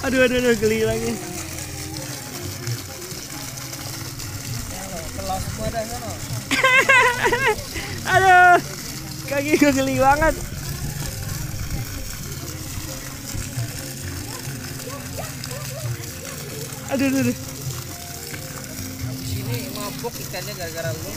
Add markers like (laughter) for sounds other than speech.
Aduh, aduh, aduh, geli lagi. Semua. (laughs) Aduh, kaki gue geli banget. Aduh, aduh, aduh. Di sini mabuk ikannya gara-gara lu.